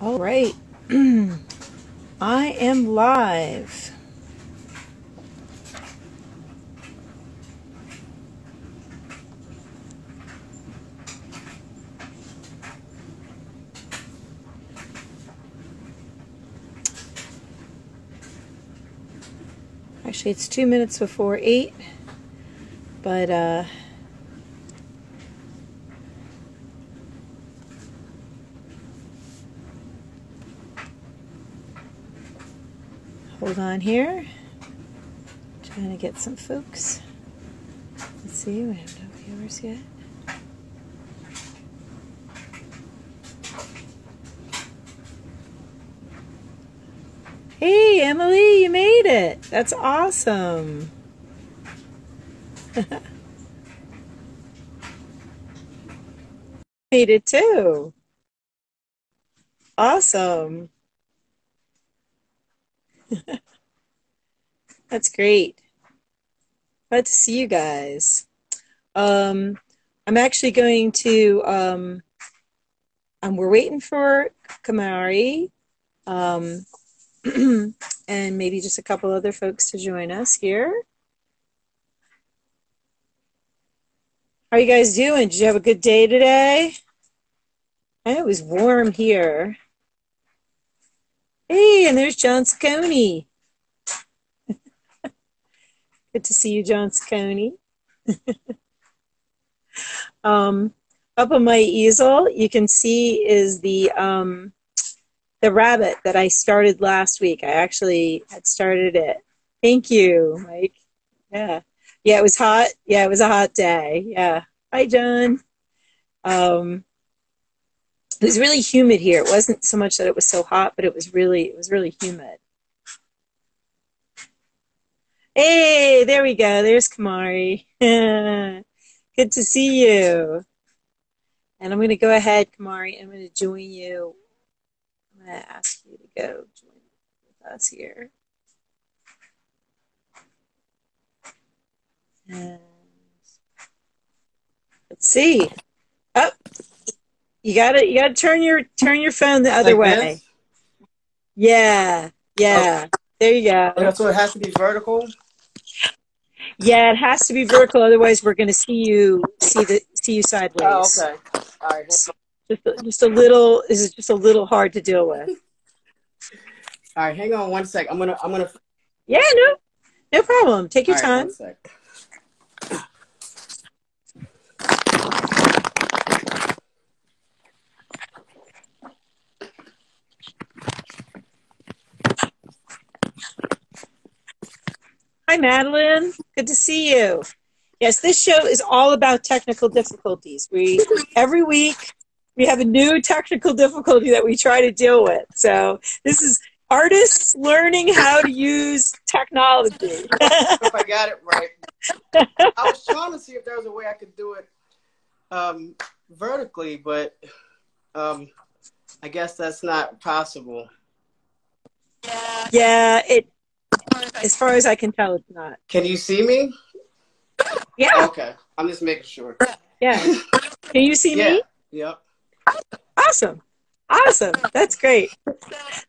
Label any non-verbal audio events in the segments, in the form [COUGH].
All right. [CLEARS THROAT] I am live. Actually, it's two minutes before eight, but uh, hold on here. Trying to get some folks. Let's see, we have no viewers yet. Hey, Emily, you made it. That's awesome. [LAUGHS] made it too. Awesome. [LAUGHS] That's great. Glad to see you guys. Um, I'm actually going to, um, um, we're waiting for Khamari. Um, [CLEARS THROAT] and maybe just a couple other folks to join us here. How are you guys doing? Did you have a good day today? It was warm here. Hey, and there's John Scone. [LAUGHS] good to see you, John Scone. [LAUGHS] um, up on my easel, you can see is the um, the rabbit that I started last week. I actually had started it. Thank you, Mike. Yeah. Yeah, it was hot. Yeah, it was a hot day. Yeah. Hi, John. Um, it was really humid here. It wasn't so much that it was so hot, but it was really, it was really humid. Hey, there we go. There's Khamari. [LAUGHS] Good to see you. And I'm going to go ahead, Khamari. I'm going to join you I'm going to ask you to go join with us here. And let's see. Oh, you gotta you gotta turn your turn your phone the other Like way. this? Yeah, yeah. Oh. There you go. Yeah, so it has to be vertical. Yeah, it has to be vertical, otherwise we're gonna see you see the see you sideways. Oh, okay. All right. Just a, just a little. This is just a little hard to deal with. All right. Hang on one sec. I'm gonna. I'm gonna. Yeah, no, no problem. Take your all right, time. Hi, Madeline. Good to see you. Yes, this show is all about technical difficulties. We every week we have a new technical difficulty that we try to deal with. So this is artists learning how to use technology. if I got it right. I was trying to see if there was a way I could do it um, vertically, but um, I guess that's not possible. yeah, it. As far as I can tell, it's not. Can you see me? Yeah, Okay. I'm just making sure. yeah. Can you see Yeah. me? Yep. Awesome. Awesome. That's great.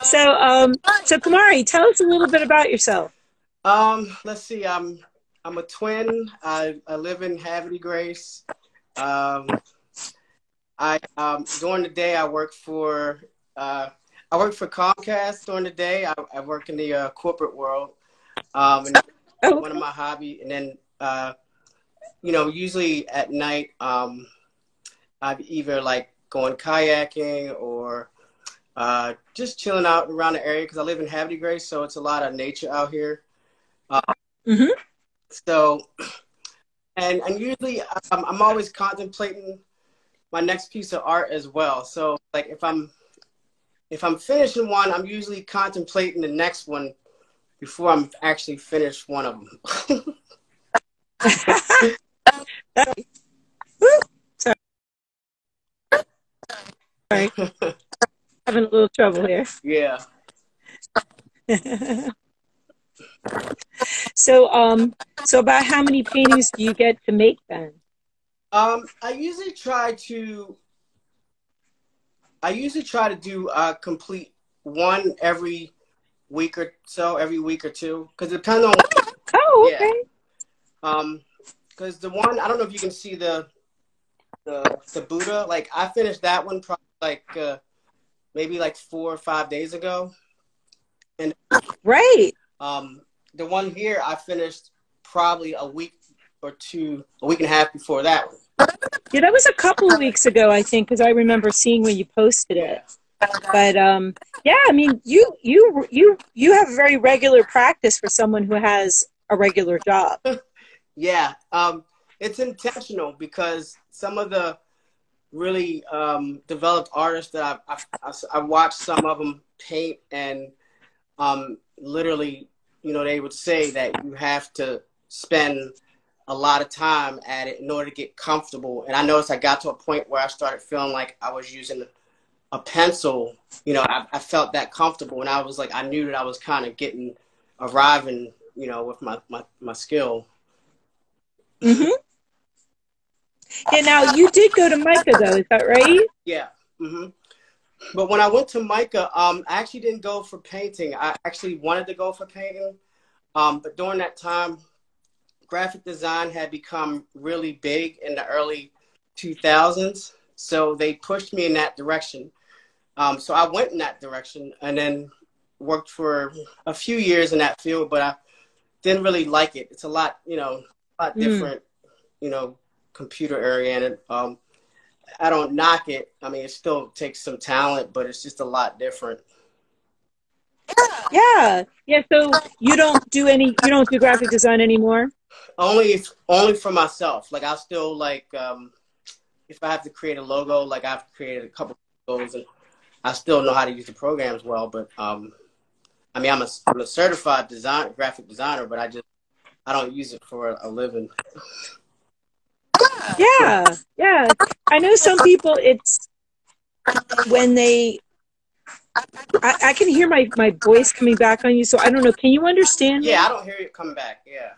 So, um, so Khamari, tell us a little bit about yourself. Um, let's see. I'm I'm a twin. I, I live in Havre Grace. Um, I um, during the day I work for uh, I work for Comcast during the day. I, I work in the uh, corporate world. Um, and Oh, one of my hobby, and then uh, you know usually at night um, I've either like going kayaking or uh, just chilling out around the area because I live in Havre Grace, so it's a lot of nature out here. Mhm. So, and and usually um, I'm always contemplating my next piece of art as well. So like if I'm if I'm finishing one, I'm usually contemplating the next one before I'm actually finished one of them. Sorry, [LAUGHS] having a little trouble here. yeah. [LAUGHS] so, um, so about how many paintings do you get to make then? Um, I usually try to I usually try to do a complete one every week or so, every week or two, because it depends on. Oh, okay. Yeah. Um, because the one I don't know if you can see the the the Buddha. Like I finished that one probably like uh, maybe like four or five days ago, and right. Um, the one here I finished probably a week or two, a week and a half before that one. Yeah, that was a couple of weeks ago, I think, because I remember seeing when you posted it. But um, yeah, I mean, you you you you have a very regular practice for someone who has a regular job. [LAUGHS] yeah, um, it's intentional because some of the really um, developed artists that I've, I've, I've, watched some of them paint and um, literally, you know, they would say that you have to spend a lot of time at it in order to get comfortable. And I noticed I got to a point where I started feeling like I was using a pencil. You know, I, I felt that comfortable, and I was like, I knew that I was kind of getting arriving, you know, with my my, my skill. Mm-hmm. Yeah. Now you did go to MICA, though, is that right? Yeah. Mm-hmm. But when I went to MICA, um, I actually didn't go for painting. I actually wanted to go for painting, um, but during that time, graphic design had become really big in the early 2000s. So they pushed me in that direction. Um, so I went in that direction and then worked for a few years in that field, but I didn't really like it. It's a lot, you know, a lot hmm. different, mm. you know, computer oriented. Um, I don't knock it. I mean, it still takes some talent, but it's just a lot different. Yeah, yeah. So you don't do any, you don't do graphic design anymore. Only, only for myself. Like I still like, um, if I have to create a logo, like I've created a couple logos, and I still know how to use the programs well. But um, I mean, I'm a, I'm a certified design graphic designer, but I just I don't use it for a living. Yeah, yeah. I know some people. It's when they. I, I can hear my, my voice coming back on you, so I don't know. Can you understand? Yeah, me? I don't hear you coming back. Yeah.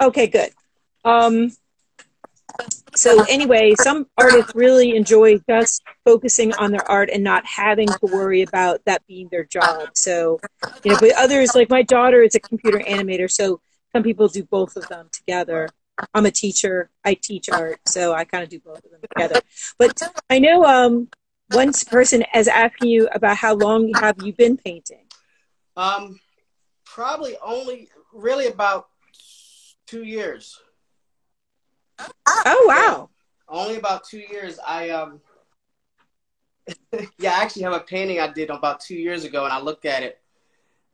Okay, good. Um, so anyway, some artists really enjoy just focusing on their art and not having to worry about that being their job. So, you know, but others, like my daughter is a computer animator, so some people do both of them together. I'm a teacher. I teach art, so I kind of do both of them together. But I know um, one person is asking you about how long have you been painting? Um, probably only really about two years. Oh wow! Yeah, only about two years. I um, [LAUGHS] yeah, I actually have a painting I did about two years ago, and I looked at it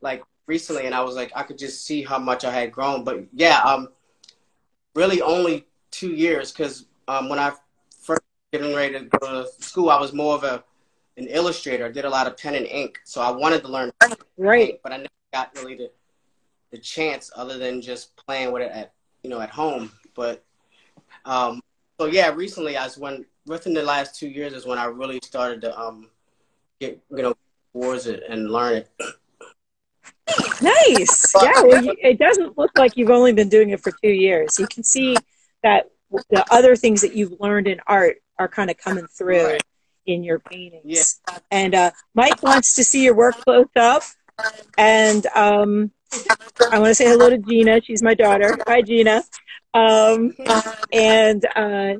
like recently, and I was like, I could just see how much I had grown. But yeah, um, really only two years because um, when I getting ready to go to school, I was more of a an illustrator. I did a lot of pen and ink, so I wanted to learn right, ink, but I never got really the the chance other than just playing with it at you know at home. But um, so yeah, recently I was when within the last two years is when I really started to um, get you know towards it and learn it. Nice. Yeah. Well, you, it doesn't look like you've only been doing it for two years. You can see that the other things that you've learned in art are kind of coming through right. in your paintings. Yeah. And uh, Mike wants to see your work close up. And um, I want to say hello to Gina. She's my daughter. Hi, Gina. Um, and uh,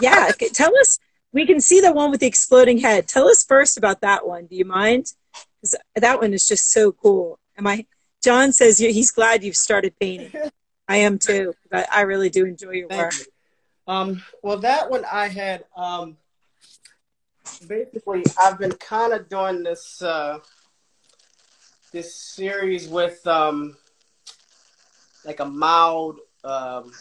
yeah, tell us. We can see the one with the exploding head. Tell us first about that one. Do you mind? Because that one is just so cool. Am I? John says he's glad you've started painting. I am too. But I really do enjoy your Thank work. You. Um, well, that one I had. Um, basically, I've been kind of doing this uh, this series with um, like a mild um,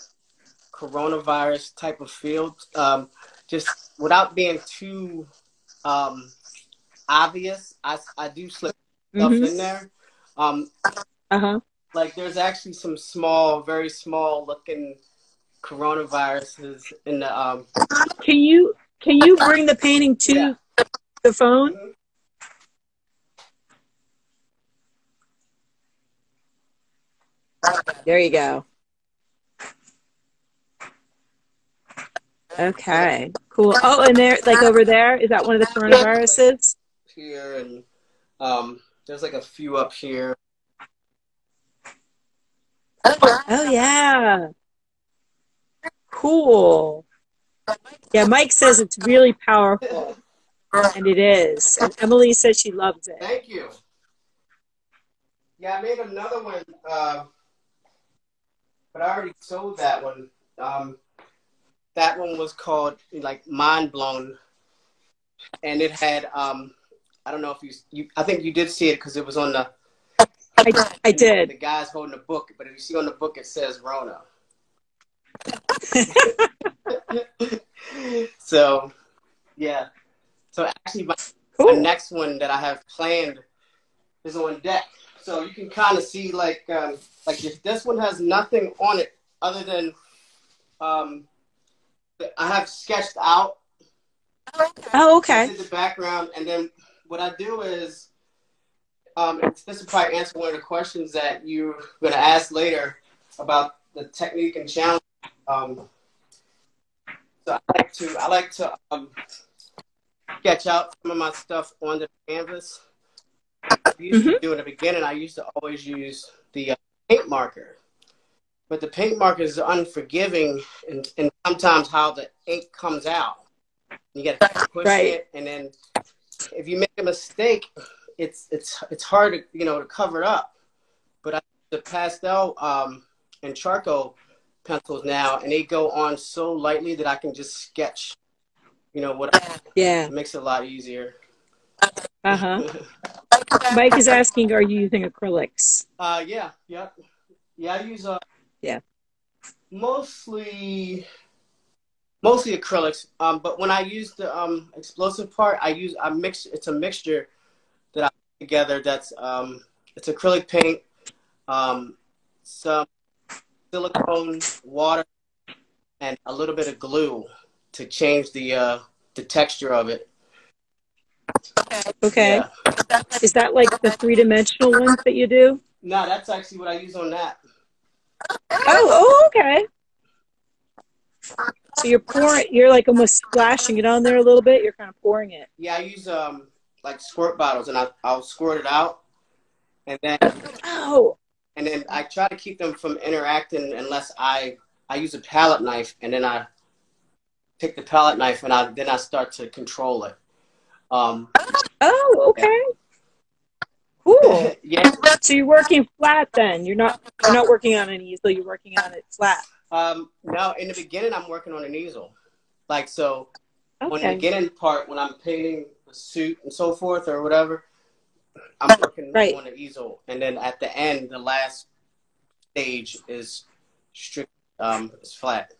coronavirus type of field, um, just without being too um, obvious. I, I do slip stuff mm-hmm. in there. Um, uh huh. Like there's actually some small, very small looking coronaviruses in the. Um, can you can you bring the painting to yeah. the phone? Mm-hmm. There you go. Okay, cool. Oh, and there, like over there, is that one of the coronaviruses? Here and um, there's like a few up here. Oh yeah, cool. Yeah, Mike says it's really powerful, and it is. And Emily says she loves it. Thank you. Yeah, I made another one, uh, but I already sold that one. Um, that one was called like Mind Blown, and it had um, I don't know if you, you I think you did see it because it was on the. I, I did. The guy's holding the book, but if you see on the book, it says Rona. [LAUGHS] so, yeah. So actually, my, cool. my next one that I have planned is on deck. So you can kind of see like um, like if this one has nothing on it other than um, I have sketched out. Oh, okay. The background, and then what I do is, um, this will probably answer one of the questions that you're going to ask later about the technique and challenge. Um, so I like to I like to um, sketch out some of my stuff on the canvas. I used mm-hmm. to do in the beginning. I used to always use the uh, paint marker but the paint marker is unforgiving and, and sometimes how the ink comes out. You got to push right. it, and then if you make a mistake, it's it's it's hard to you know to cover it up. But I the pastel um, and charcoal pencils now, and they go on so lightly that I can just sketch. You know what? I, yeah, it makes it a lot easier. Uh huh. [LAUGHS] Mike is asking, are you using acrylics? Uh, yeah, yeah, yeah. I use uh, yeah. Mostly, mostly acrylics. Um, but when I use the um, explosive part, I use I mix. It's a mixture that I put together. That's um, it's acrylic paint, um, some silicone, water, and a little bit of glue to change the uh, the texture of it. Okay. Yeah. Is that like the three dimensional ones that you do? No, that's actually what I use on that. Oh, oh, okay. So you're pouring, you're like almost splashing it on there a little bit. You're kind of pouring it. Yeah, I use um like squirt bottles, and I, I'll squirt it out, and then oh, and then I try to keep them from interacting unless I I use a palette knife, and then I take the palette knife, and I then I start to control it. Um, oh, okay. Cool. [LAUGHS] yeah. So you're working flat then. You're not you're not working on an easel. You're working on it flat. Um, no, in the beginning, I'm working on an easel. Like so, okay. on the beginning part, when I'm painting a suit and so forth or whatever, I'm working right. on an easel, and then at the end, the last stage is strict. Um, it's flat.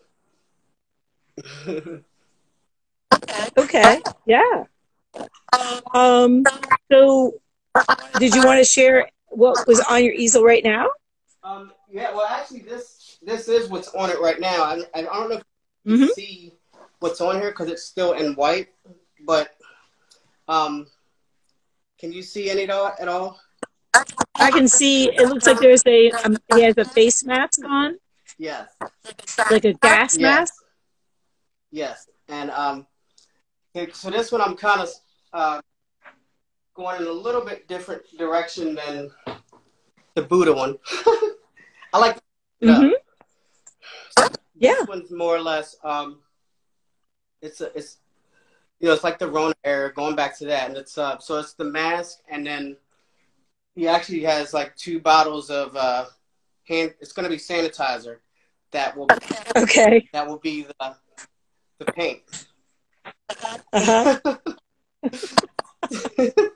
[LAUGHS] okay. Yeah. Um. So did you want to share what was on your easel right now? Um, yeah, well, actually, this this is what's on it right now. I, I don't know if you mm-hmm. see what's on here because it's still in white, but um, can you see any at all? I can see. It looks like there's a um, he has a face mask on. Yes. Like a gas yes. mask. Yes, and um, so this one I'm kind of uh, going in a little bit different direction than the Buddha one. [LAUGHS] I like. Mm-hmm. So yeah. This one's more or less. Um, it's a, it's you know it's like the Rona era, going back to that, and it's uh so it's the mask, and then he actually has like two bottles of uh hand. It's going to be sanitizer that will okay that will be the the paint. Uh huh. [LAUGHS]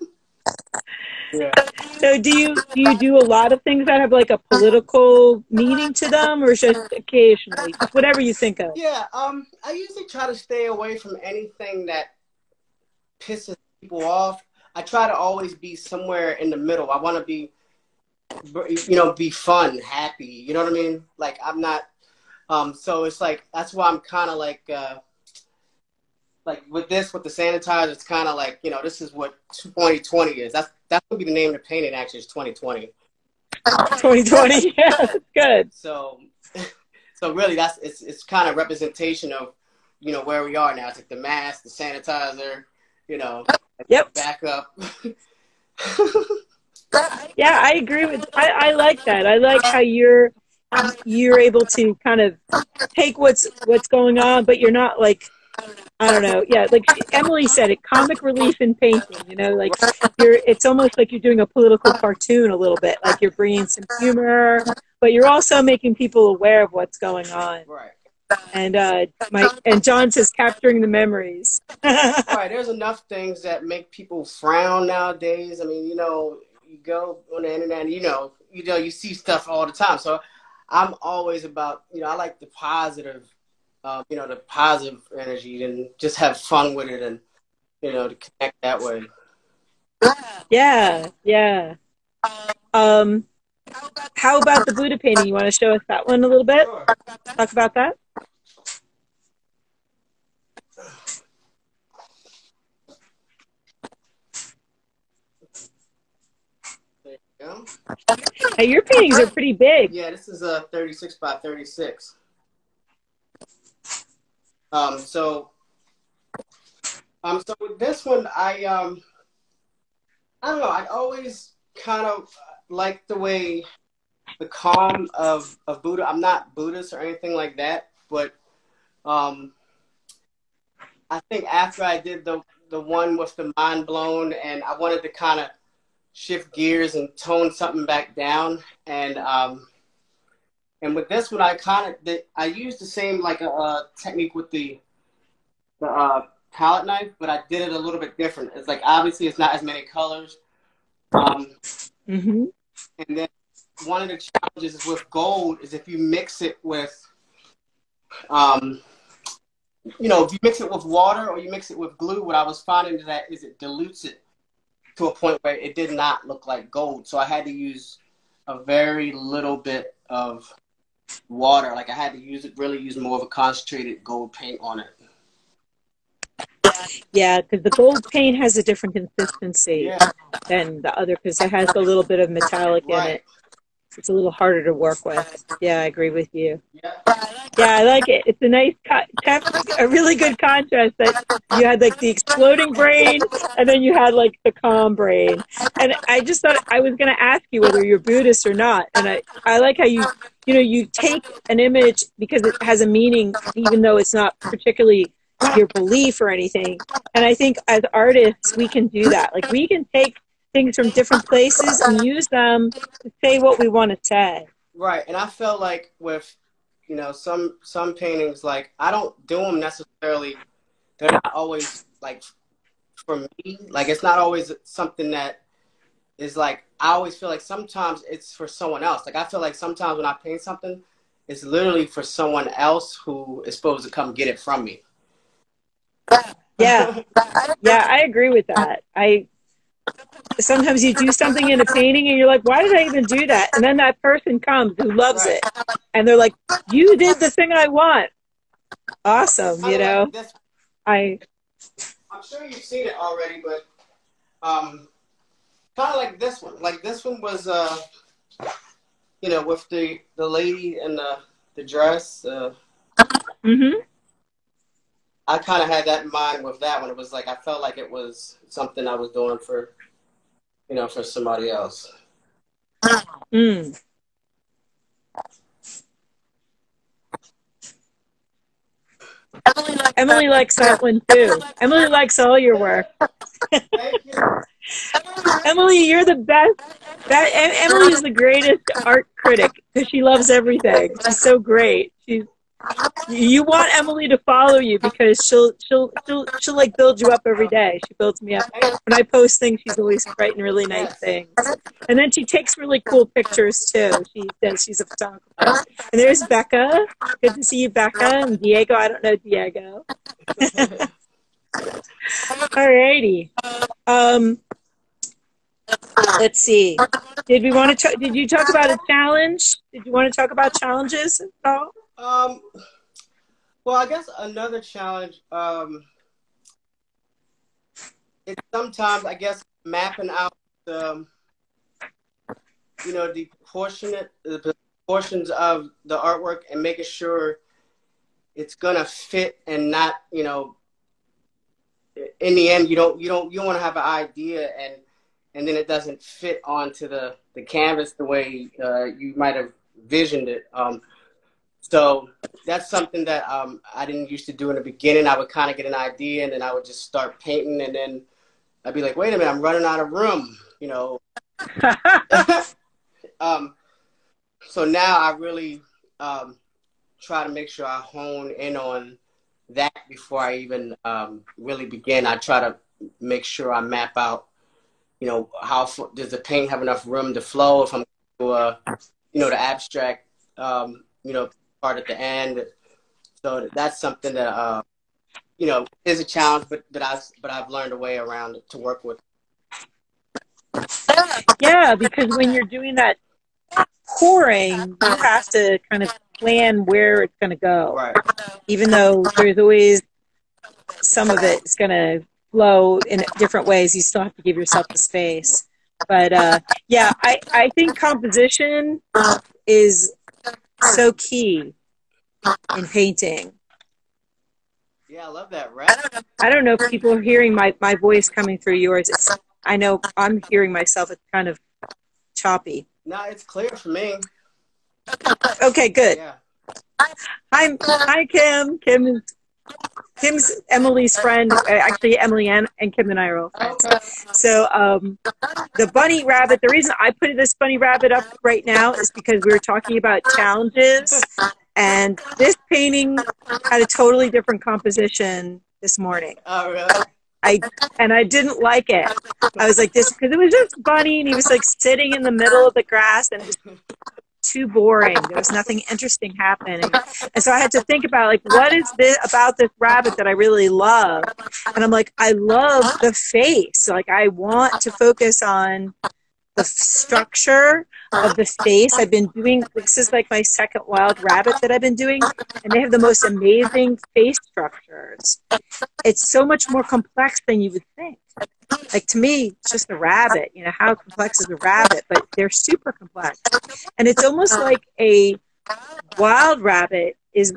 Yeah. So do you do you do a lot of things that have like a political meaning to them, or just occasionally, whatever you think of? Yeah, um, I usually try to stay away from anything that pisses people off. I try to always be somewhere in the middle. I want to be, you know, be fun, happy. You know what I mean? Like I'm not. Um, so it's like that's why I'm kind of like. Uh, like with this with the sanitizer, it's kind of like you know this is what 2020 is. That's that would be the name of the painting. Actually, is 2020. 2020, [LAUGHS] yeah, good. So, so really, that's it's it's kind of representation of you know where we are now. It's like the mask, the sanitizer, you know, Yep. backup. [LAUGHS] Yeah, I agree with. I, I like that. I like how you're you're able to kind of take what's what's going on, but you're not like I don't know. Yeah, like Emily said, it comic relief in painting. You know, like you're. It's almost like you're doing a political cartoon a little bit. Like you're bringing some humor, but you're also making people aware of what's going on. right. And uh, my and John says capturing the memories. [LAUGHS] Right. There's enough things that make people frown nowadays. I mean, you know, you go on the internet, you know, you know, you see stuff all the time. So I'm always about, you know, I like the positive, um, you know, the positive energy and just have fun with it and, you know, to connect that way. yeah, yeah. Um, how about the Buddha painting? You want to show us that one a little bit? Sure. Talk about that. There you go. Hey, your paintings are pretty big. Yeah, this is a 36 by 36. Um, so, um, so with this one, I, um, I don't know. I always kind of like the way the calm of of Buddha. I'm not Buddhist or anything like that, but um, I think after I did the the one with the mind blown, and I wanted to kind of shift gears and tone something back down, and um, and with this one, I kind of I used the same like a uh, technique with the the uh, palette knife, but I did it a little bit different. It's like obviously it's not as many colors. Um, hmm and then one of the challenges with gold is if you mix it with, um, you know, if you mix it with water or you mix it with glue, what I was finding is that is it dilutes it to a point where it did not look like gold. So I had to use a very little bit of water. Like I had to use it, really use more of a concentrated gold paint on it. Yeah, because the gold paint has a different consistency Yeah, than the other because it has a little bit of metallic in it. It's a little harder to work with. Yeah, I agree with you. Yeah, I like it. It's a nice, co- a really good contrast that you had like the exploding brain and then you had like the calm brain. And I just thought I was going to ask you whether you're Buddhist or not. And I, I like how you, you know, you take an image because it has a meaning, even though it's not particularly your belief or anything. And I think as artists, we can do that. Like we can take things from different places and use them to say what we want to say. right. And I felt like with, you know, some some paintings, like I don't do them necessarily. They're not always like for me. Like it's not always something that is like. I always feel like sometimes it's for someone else. Like I feel like sometimes when I paint something, it's literally for someone else who is supposed to come get it from me. Yeah. [LAUGHS] Yeah, I agree with that. I sometimes you do something in a painting and you're like, why did I even do that? And then that person comes who loves it, and they're like, you did the thing I want. Awesome, you know. I I'm sure you've seen it already, but um, kind of like this one. Like this one was, uh, you know, with the the lady and the the dress. Uh, hmm I kind of had that in mind with that one. It was like I felt like it was something I was doing for, you know, for somebody else. mm. Emily likes that one too. Emily likes all your work. [LAUGHS] Emily, you're the best. That Emily is the greatest art critic because she loves everything. She's so great. She's you want Emily to follow you because she'll she'll she'll she'll like build you up every day. She builds me up. When I post things, she's always writing really nice things. And then she takes really cool pictures too. She does. She's a photographer. And there's Becca. Good to see you, Becca. And Diego. I don't know Diego. [LAUGHS] Alrighty. Um, let's see. Did we want to? Did you talk about a challenge? Did you want to talk about challenges at all? Um, well, I guess another challenge um, is sometimes I guess mapping out the, you know, the proportionate the proportions of the artwork and making sure it's gonna fit and not you know in the end you don't you don't you want to have an idea and and then it doesn't fit onto the the canvas the way uh, you might have visioned it. Um, so that's something that um, i didn't used to do in the beginning i would kind of get an idea and then i would just start painting and then i'd be like wait a minute i'm running out of room you know [LAUGHS] um, so now i really um, try to make sure i hone in on that before I even um, really begin. I try to make sure I map out, you know, how does the paint have enough room to flow if I'm to, uh, you know, the abstract, um, you know, part at the end. So that's something that, uh, you know, is a challenge, but but I but I've learned a way around it to work with. Yeah, because when you're doing that pouring, you have to kind of plan where it's going to go. Right. Even though there's always some of it is going to flow in different ways, you still have to give yourself the space. But uh, yeah, I, I think composition is so key in painting. Yeah, I love that, right? I don't know if people are hearing my, my voice coming through yours. It's, I know I'm hearing myself. It's kind of choppy. No, it's clear for me. Okay, good. Yeah. Hi, hi, Kim. Kim is Kim's Emily's friend. Uh, Actually, Emily and, and Kim and I are all friends. So, um, the bunny rabbit. The reason I put this bunny rabbit up right now is because we were talking about challenges, and this painting had a totally different composition this morning. Oh, really? I and I didn't like it. I was like this because it was just bunny, and he was like sitting in the middle of the grass, and was too boring. There was nothing interesting happening, and so I had to think about like what is this about this rabbit that I really love, and I'm like I love the face. Like I want to focus on the structure of the face. I've been doing this is like my second wild rabbit that I've been doing, and they have the most amazing face structures. It's so much more complex than you would think. Like to me, it's just a rabbit. You know, how complex is a rabbit? But they're super complex, and it's almost like a wild rabbit is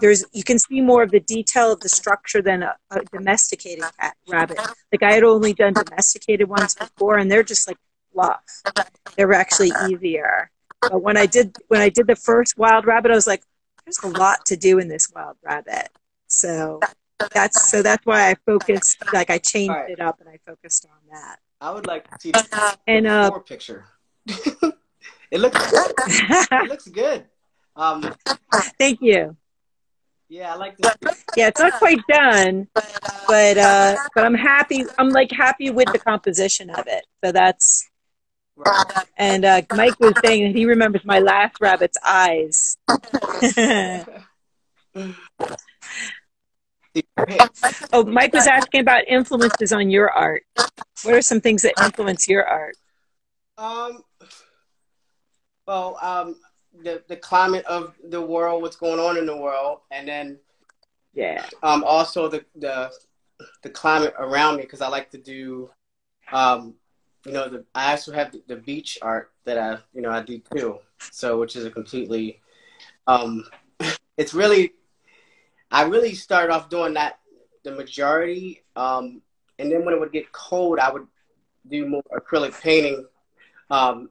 there's you can see more of the detail of the structure than a, a domesticated cat, rabbit. Like I had only done domesticated ones before, and they're just like fluff. They were actually easier. But when I did when I did the first wild rabbit, I was like, there's a lot to do in this wild rabbit. So that's so that's why I focused like I changed Right. it up and I focused on that. I would like to see the [LAUGHS] And uh before picture. [LAUGHS] it looks good. It looks good. Um, [LAUGHS] thank you. yeah, I like this. Yeah, it's not quite done, but uh but I'm happy I'm like happy with the composition of it. So that's Right. and uh Mike was saying that he remembers my last rabbit's eyes. Oh, Mike was asking about influences on your art. What are some things that influence your art? Um, well, um, the the climate of the world, what's going on in the world, and then Yeah. um, also the the the climate around me because I like to do, um, you know, the I also have the, the beach art that I you know I do too. So which is a completely, um, [LAUGHS] it's really, I really started off doing that the majority, um, and then when it would get cold, I would do more acrylic painting. Um,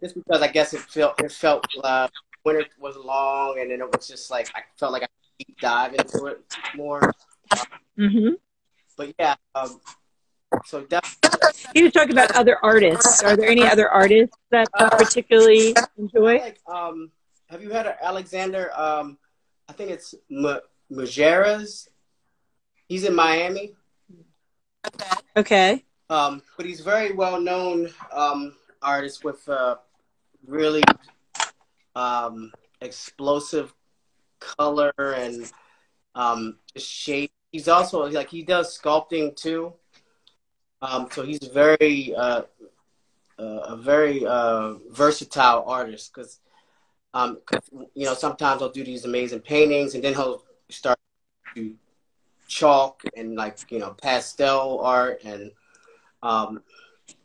just because I guess it felt it felt uh, winter was long, and then it was just like I felt like I could deep dive into it more. Mm-hmm. But yeah, um, so definitely, He was talking about other artists. Are there any other artists that you particularly enjoy? like um, have you heard of Alexander? Um, I think it's M- Mijares. He's in Miami, Okay. um, but he's very well known um, artist with uh, really um, explosive color and um, shape. He's also like he does sculpting too. Um, so he's very uh, uh, a very uh, versatile artist because um, you know sometimes he'll do these amazing paintings and then he'll start to chalk and like you know pastel art and um,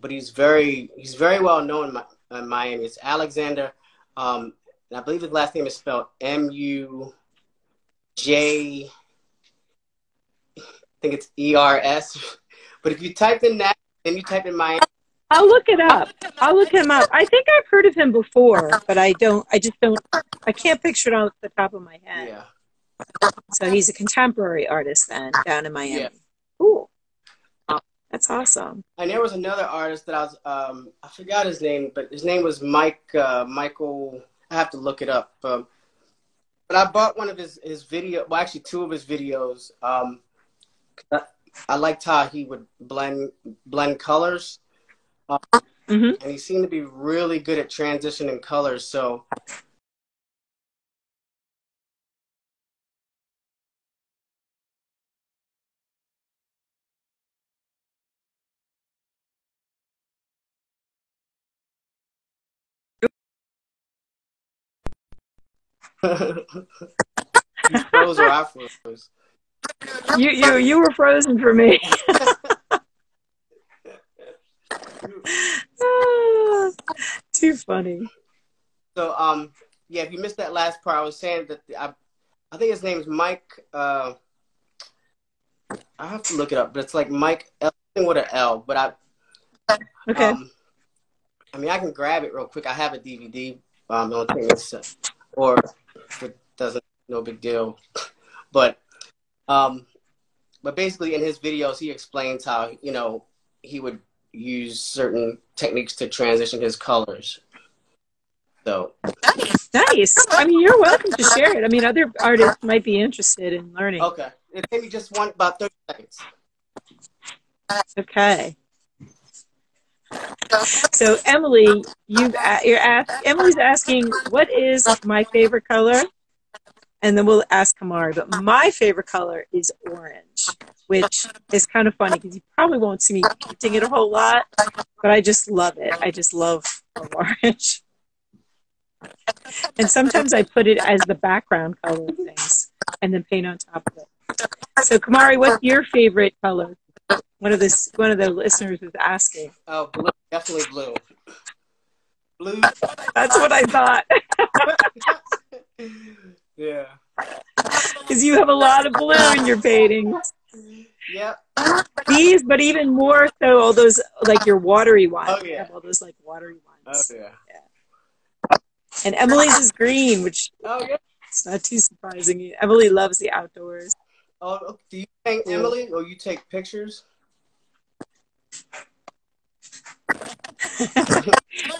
but he's very he's very well known in, in Miami. It's Alexander, um, and I believe his last name is spelled M U J. I think it's E R S. [LAUGHS] But if you type in that, then you type in Miami. I'll look it up. I'll look him up. I think I've heard of him before, but I don't. I just don't. I can't picture it off the top of my head. Yeah. So he's a contemporary artist then, down in Miami. Yeah. Cool. That's awesome. And there was another artist that I was um I forgot his name, but his name was Mike uh, Michael. I have to look it up. Um, but I bought one of his his video. Well, actually, two of his videos. Um, I, I liked how he would blend blend colors, hmm and he seemed to be really good at transitioning colors. So [LAUGHS] you froze or I froze. You you you were frozen for me. [LAUGHS] Ah, [LAUGHS] Too funny. So um yeah, if you missed that last part, I was saying that I I think his name is Mike. Uh, I have to look it up, but it's like Mike L with an L. But I Okay. um, I mean I can grab it real quick. I have a DVD. Um, the only thing is, uh, or if it doesn't, no big deal. But um, but basically in his videos he explains how you know he would use certain techniques to transition his colors. So Nice. nice. I mean, you're welcome to share it. I mean, other artists might be interested in learning. okay, it maybe just one about thirty seconds. Okay. So Emily, you uh, you're ask, Emily's asking what is my favorite color, and then we'll ask Khamari. But my favorite color is orange, which is kind of funny because you probably won't see me painting it a whole lot, but I just love it. I just love orange. And sometimes I put it as the background color of things, and then paint on top of it. So Khamari, what's your favorite color? One of this one of the listeners is asking. Oh, blue, definitely blue. Blue. That's what I thought. [LAUGHS] yeah. Because you have a lot of blue in your paintings. Yep. These, but even more so, all those like your watery ones. Oh, yeah. All those like watery ones. Oh ones. yeah. And Emily's is green, which Oh yeah. is not too surprising. Emily loves the outdoors. Oh, do you paint Emily or you take pictures?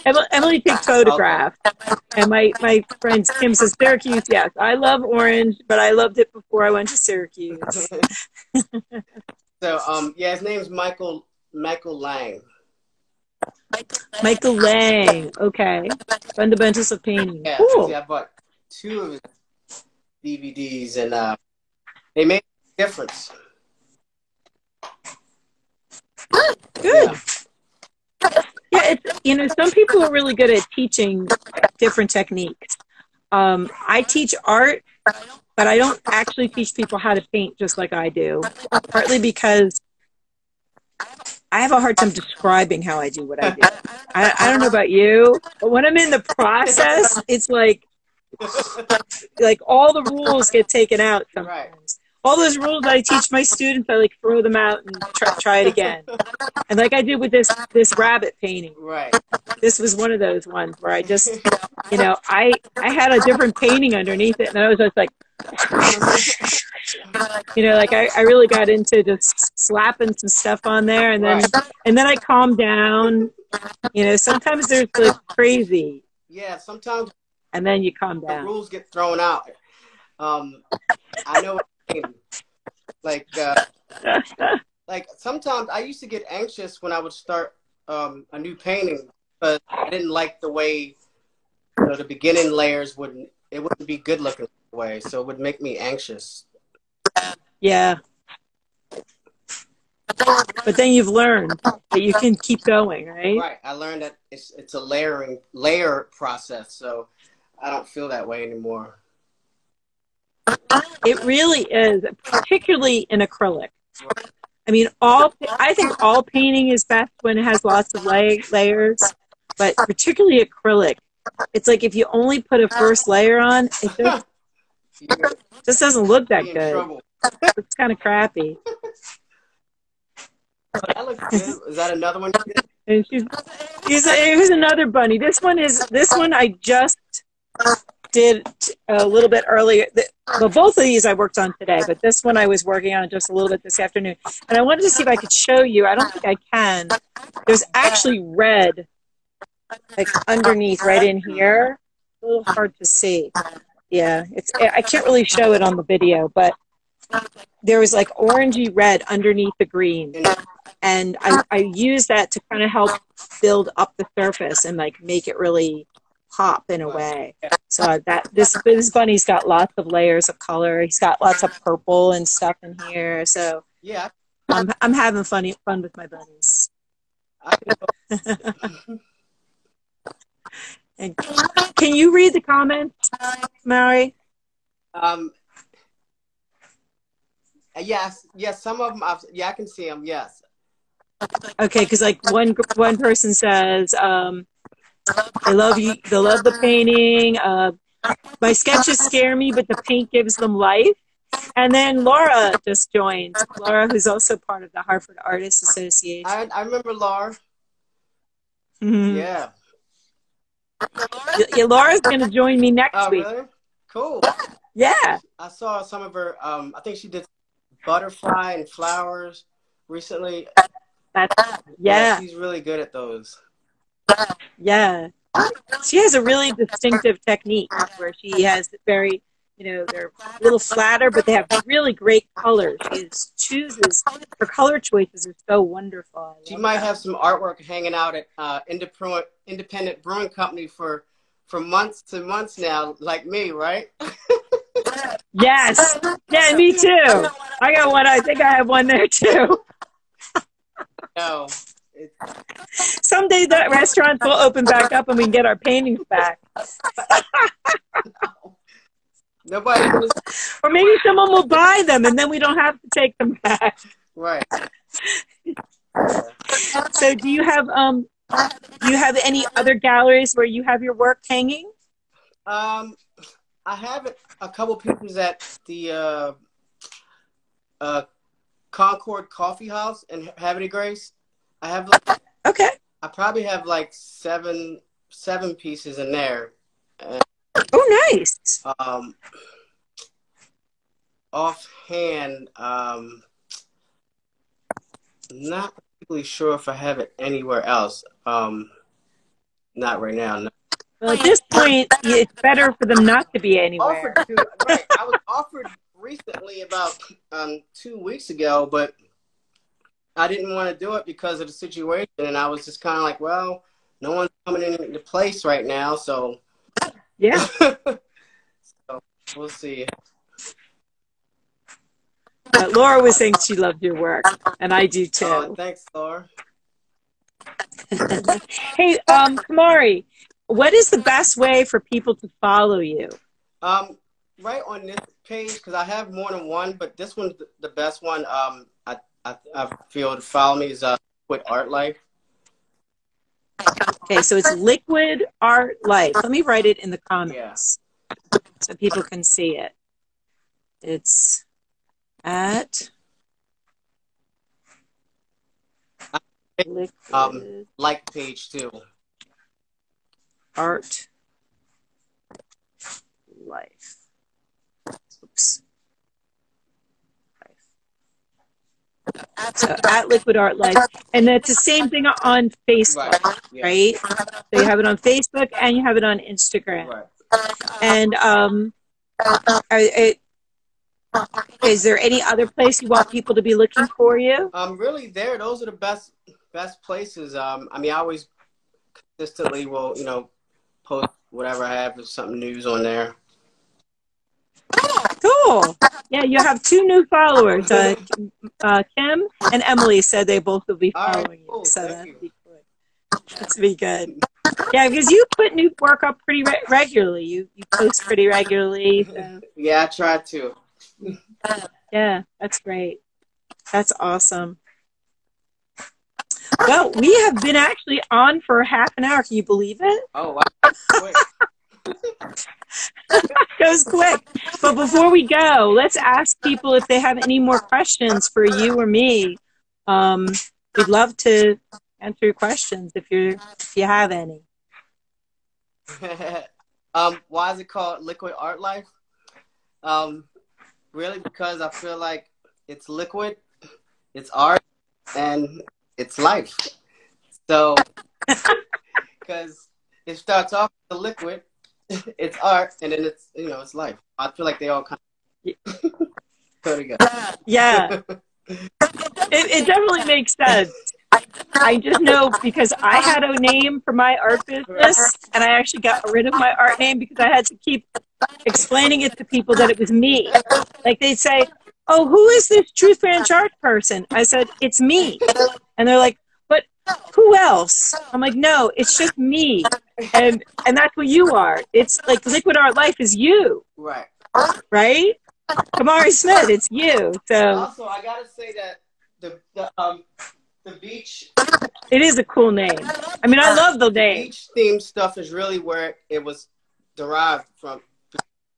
Em- Emily takes photographs. And my, my friend Kim says, Syracuse, yes. I love orange, but I loved it before I went to Syracuse. [LAUGHS] so um yeah, his name's Michael Michael Lang. Michael Lang. Okay. Fundamentals of painting. Yeah. Cool. See, I bought two of his DVDs and uh they made a difference. Good. Yeah, it's you know some people are really good at teaching different techniques. Um, I teach art, but I don't actually teach people how to paint just like I do. Partly because I have a hard time describing how I do what I do. I, I don't know about you, but when I'm in the process, it's like like all the rules get taken out sometimes. All those rules I teach my students, I like throw them out and try, try it again. And like I did with this this rabbit painting, Right. this was one of those ones where I just, you know, I I had a different painting underneath it, and I was just like, you know, like I, I really got into just slapping some stuff on there, and then Right. and then I calmed down. You know, sometimes there's like crazy, Yeah, sometimes and then you calm down. the rules get thrown out. Um I know what you mean. Like uh [LAUGHS] like sometimes I used to get anxious when I would start um, a new painting because I didn't like the way you know, the beginning layers wouldn't it wouldn't be good looking way, so it would make me anxious. yeah. But then you've learned that you can keep going, right? Right. I learned that it's it's a layering layer process, so I don't feel that way anymore. It really is, particularly in acrylic. I mean, all I think all painting is best when it has lots of lay, layers, but particularly acrylic. It's like if you only put a first layer on, it just Just doesn't look that good. It's kind of crappy. That looks good. Is that another one? And she's, here's another bunny. This one is this one I just did a little bit earlier. Well, both of these I worked on today, but this one I was working on just a little bit this afternoon. And I wanted to see if I could show you. I don't think I can. There's actually red, like underneath, right in here. A little hard to see. Yeah, it's. I can't really show it on the video, but there was like orangey red underneath the green and I, I use that to kind of help build up the surface and like make it really pop in a way. So that this this bunny's got lots of layers of color. He's got lots of purple and stuff in here. So Yeah. I'm I'm having fun fun with my bunnies. Can [LAUGHS] And can you read the comments, Mary? Um. Yes, yes. Some of them. I've, yeah, I can see them. Yes. Okay, because like one one person says, um, "They love you. They love the painting. Uh, my sketches scare me, but the paint gives them life." And then Laura just joined. Laura, who's also part of the Harford Artists Association. I I remember Laura. Mhm. Yeah. Yeah, Laura's going to join me next Oh, week. really? Cool. Yeah. I saw some of her. Um, I think she did butterfly and flowers recently. That's yeah, she's really good at those. Yeah. She has a really distinctive technique where she has very, you know, they're a little flatter, but they have really great colors. She is- chooses her color choices are so wonderful. She might that. have some artwork hanging out at uh, independent independent brewing company for for months to months now, like me, right? [LAUGHS] Yes. Yeah, me too. I got one. I think I have one there too. [LAUGHS] No. Someday that restaurant will open back up and we can get our paintings back. [LAUGHS] nobody was Or maybe someone will buy them and then we don't have to take them back. right. So do you have um do you have any other galleries where you have your work hanging? Um, I have a couple pictures at the uh, uh, Concord Coffee House in Havre Grace. I have like, Okay. I probably have like seven seven pieces in there. Oh nice. Um, offhand, um, not really sure if I have it anywhere else. Um, not right now. No. Well at this point it's better for them not to be anywhere. Offered to, right, I was offered recently about um, two weeks ago, but I didn't want to do it because of the situation, and I was just kind of like, well, no one's coming into place right now, so Yeah. [LAUGHS] so we'll see. But Laura was saying she loved your work and I do Oh, too. thanks, Laura. [LAUGHS] hey, um Khamari, what is the best way for people to follow you? Um, right on this page because I have more than one, but this one's the- the best one. Um, I I, I feel to follow me is uh with Art Life. Okay, so it's Liquid Art Life. Let me write it in the comments so people can see it. It's at Um, Like page too. Art Life. Oops. So [LAUGHS] at Liquid Art Life, and that's the same thing on Facebook, Right. Yeah. right? So you have it on Facebook and you have it on Instagram. Right. And um, are, it, is there any other place you want people to be looking for you? Um, really, there. Those are the best best places. Um, I mean, I always consistently will, you know, post whatever I have, if something news on there. Cool. Yeah, you have two new followers. Uh, uh, Kim and Emily said they both will be All right, following cool. you. So Thank that'd you. be good. That's be good. Yeah, because you put new work up pretty re- regularly. You you post pretty regularly. So. Yeah, I try to. Yeah, that's great. That's awesome. Well, we have been actually on for half an hour. Can you believe it? Oh, wow. [LAUGHS] Goes quick. But before we go, let's ask people if they have any more questions for you or me. Um, we'd love to answer your questions if you if you have any. [LAUGHS] um, why is it called Liquid Art Life? Um, really, because I feel like it's liquid, it's art, and it's life. So, [LAUGHS] because it starts off with the liquid, [LAUGHS] it's art, and then it's you know it's life. I feel like they all kind of [LAUGHS] go together. Uh, yeah, it, it definitely makes sense. I just know because I had a name for my art business, and I actually got rid of my art name because I had to keep explaining it to people that it was me. Like they'd say, "Oh, who is this Truth Ranch art person?" I said, "It's me," and they're like, "But who else?" I'm like, "No, it's just me," and and that's what you are. It's like Liquid Art Life is you, Right. right? Khamari Smith, it's you. So Also, I gotta say that the the um the beach it is a cool name. I mean, I love the name. beach theme stuff is really where it was derived from.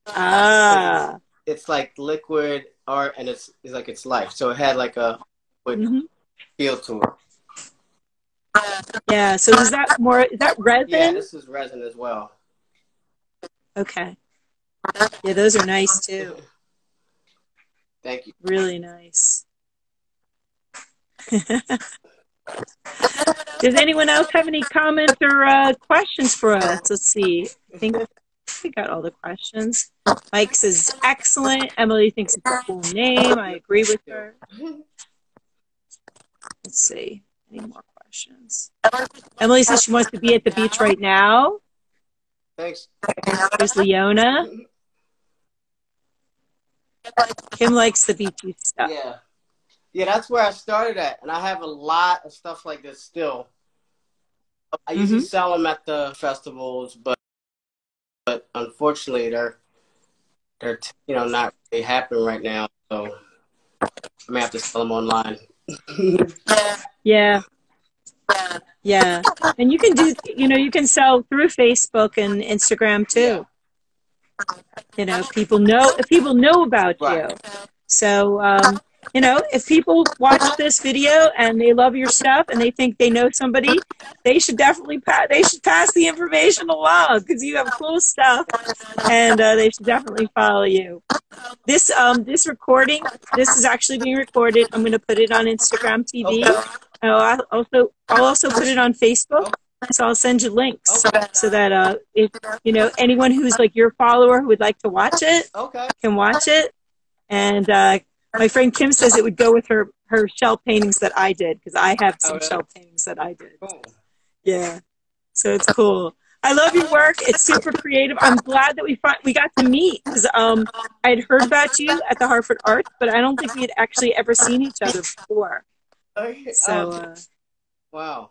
Ah. It's like liquid art, and it's it's like it's life. So it had like a liquid Mhm. feel to it. Yeah. So is that more? Is that resin? Yeah, this is resin as well. Okay. Yeah, those are nice too. Thank you. Really nice. [LAUGHS] Does anyone else have any comments or uh, questions for us? Let's see. I think we got all the questions. Mike says excellent. Emily thinks it's a cool name. I agree with her. [LAUGHS] Let's see. Any more questions? Emily says she wants to be at the beach right now. Thanks. There's Leona. Kim likes the beachy stuff. Yeah. Yeah, that's where I started at, and I have a lot of stuff like this still. I usually mm-hmm. sell them at the festivals, but but unfortunately they're they're you know not really happening right now, so I may have to sell them online. [LAUGHS] Yeah. Yeah. And you can do, you know, you can sell through Facebook and Instagram too. You know, people know, if people know about you. So, um, you know, if people watch this video and they love your stuff and they think they know somebody, they should definitely pass, they should pass the information along because you have cool stuff and uh, they should definitely follow you. This, um, this recording, this is actually being recorded. I'm going to put it on Instagram TV. I'll also, I'll also put it on Facebook. So I'll send you links Okay. so that uh, if you know anyone who's like your follower who would like to watch it Okay. can watch it. And uh, my friend Kim says it would go with her her shell paintings that I did because I have some Oh, yeah? shell paintings that I did. Cool. Yeah, so it's cool. I love your work. It's super creative. I'm glad that we fi- we got to meet because um, I had heard about you at the Harford Arts, but I don't think we had actually ever seen each other before. So Oh, uh, wow.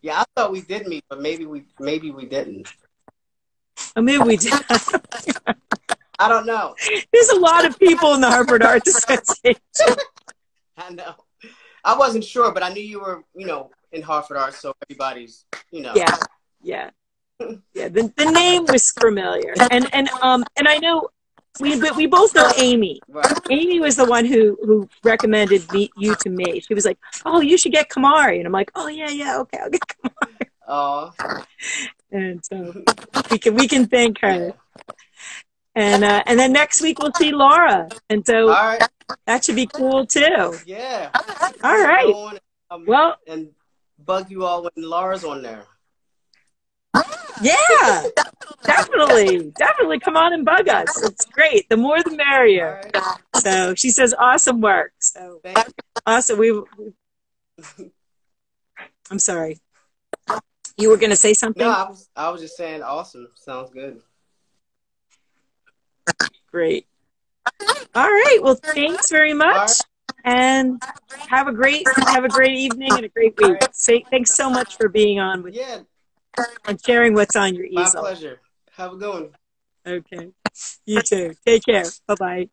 Yeah, I thought we did meet, but maybe we maybe we didn't. oh, maybe we did. I don't know. There's a lot of people in the Harford Arts [LAUGHS] Association. I know. I wasn't sure, but I knew you were, you know, in Harford Arts, so everybody's, you know. Yeah, yeah, [LAUGHS] yeah. The, the name was familiar, and and um and I know we but we both know Amy. Right. Amy was the one who who recommended me you to me. She was like, "Oh, you should get Khamari," and I'm like, "Oh yeah, yeah, okay, I'll get." Khamari. Oh. And so we can we can thank her, and uh, and then next week we'll see Laura, and so right. that should be cool too. Yeah. All right. Um, Well, and bug you all when Laura's on there. Yeah, [LAUGHS] definitely, definitely come on and bug us. It's great. The more the merrier. So she says, awesome work. So awesome. We, we- I'm sorry. You were going to say something? No, I was I was just saying awesome. Sounds good. Great. All right. Well, thanks very much. right. And have a great have a great evening and a great week. Say, thanks so much for being on with Yeah, and sharing what's on your easel. my pleasure. Have a good one. Okay. You too. Take care. Bye bye.